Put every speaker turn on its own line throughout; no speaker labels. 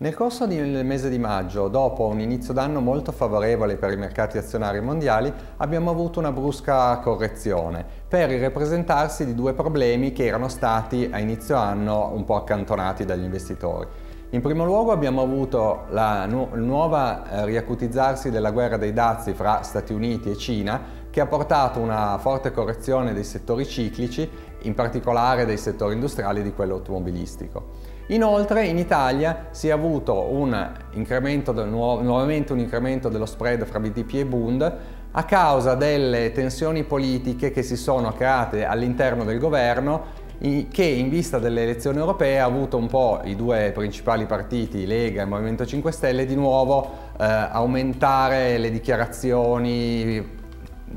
Nel corso del mese di maggio, dopo un inizio d'anno molto favorevole per i mercati azionari mondiali, abbiamo avuto una brusca correzione per il ripresentarsi di due problemi che erano stati a inizio anno un po' accantonati dagli investitori. In primo luogo abbiamo avuto la nu nuova eh, riacutizzarsi della guerra dei dazi fra Stati Uniti e Cina che ha portato una forte correzione dei settori ciclici, in particolare dei settori industriali e di quello automobilistico. Inoltre in Italia si è avuto un del, nu nuovamente un incremento dello spread fra BTP e Bund a causa delle tensioni politiche che si sono create all'interno del governo che in vista delle elezioni europee ha avuto un po' i due principali partiti, Lega e Movimento 5 Stelle, di nuovo eh, aumentare le dichiarazioni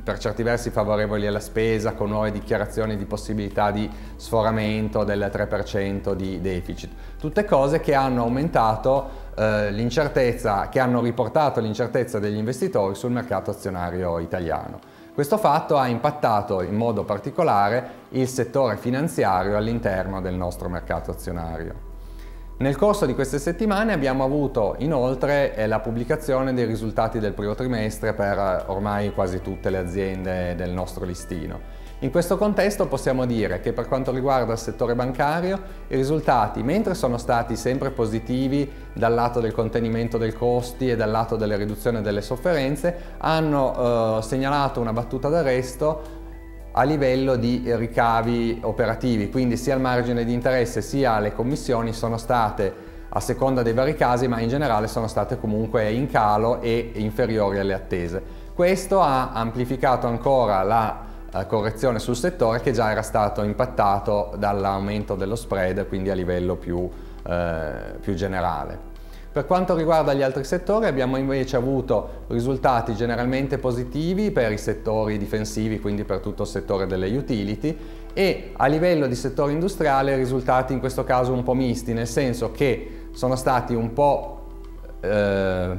per certi versi favorevoli alla spesa con nuove dichiarazioni di possibilità di sforamento del 3% di deficit. Tutte cose che hanno aumentato eh, l'incertezza, che hanno riportato l'incertezza degli investitori sul mercato azionario italiano. Questo fatto ha impattato in modo particolare il settore finanziario all'interno del nostro mercato azionario. Nel corso di queste settimane abbiamo avuto inoltre eh, la pubblicazione dei risultati del primo trimestre per eh, ormai quasi tutte le aziende del nostro listino. In questo contesto possiamo dire che per quanto riguarda il settore bancario i risultati, mentre sono stati sempre positivi dal lato del contenimento dei costi e dal lato della riduzione delle sofferenze, hanno eh, segnalato una battuta d'arresto a livello di ricavi operativi, quindi sia il margine di interesse sia le commissioni sono state a seconda dei vari casi, ma in generale sono state comunque in calo e inferiori alle attese. Questo ha amplificato ancora la eh, correzione sul settore che già era stato impattato dall'aumento dello spread, quindi a livello più, eh, più generale. Per quanto riguarda gli altri settori abbiamo invece avuto risultati generalmente positivi per i settori difensivi, quindi per tutto il settore delle utility e a livello di settore industriale risultati in questo caso un po' misti, nel senso che sono stati un po' eh,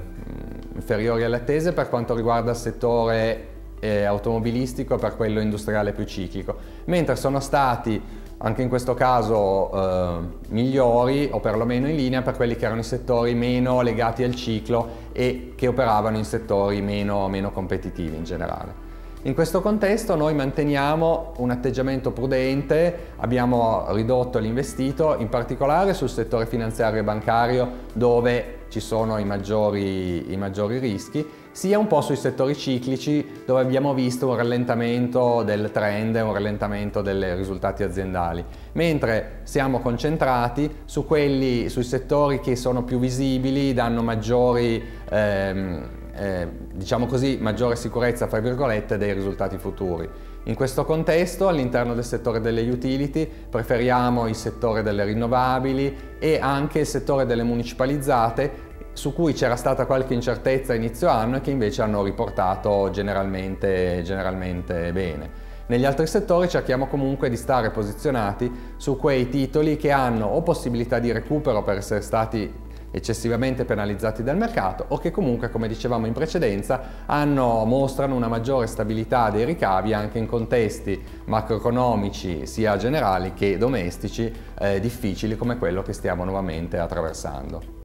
inferiori alle attese per quanto riguarda il settore eh, automobilistico per quello industriale più ciclico, mentre sono stati anche in questo caso eh, migliori o perlomeno in linea per quelli che erano i settori meno legati al ciclo e che operavano in settori meno, meno competitivi in generale. In questo contesto noi manteniamo un atteggiamento prudente, abbiamo ridotto l'investito in particolare sul settore finanziario e bancario dove ci sono i maggiori, i maggiori rischi, sia un po' sui settori ciclici dove abbiamo visto un rallentamento del trend, un rallentamento dei risultati aziendali, mentre siamo concentrati su quelli, sui settori che sono più visibili, danno maggiori, ehm, eh, diciamo così, maggiore sicurezza, fra virgolette, dei risultati futuri. In questo contesto, all'interno del settore delle utility, preferiamo il settore delle rinnovabili e anche il settore delle municipalizzate su cui c'era stata qualche incertezza inizio anno e che invece hanno riportato generalmente, generalmente bene. Negli altri settori cerchiamo comunque di stare posizionati su quei titoli che hanno o possibilità di recupero per essere stati eccessivamente penalizzati dal mercato o che comunque, come dicevamo in precedenza, hanno, mostrano una maggiore stabilità dei ricavi anche in contesti macroeconomici sia generali che domestici eh, difficili come quello che stiamo nuovamente attraversando.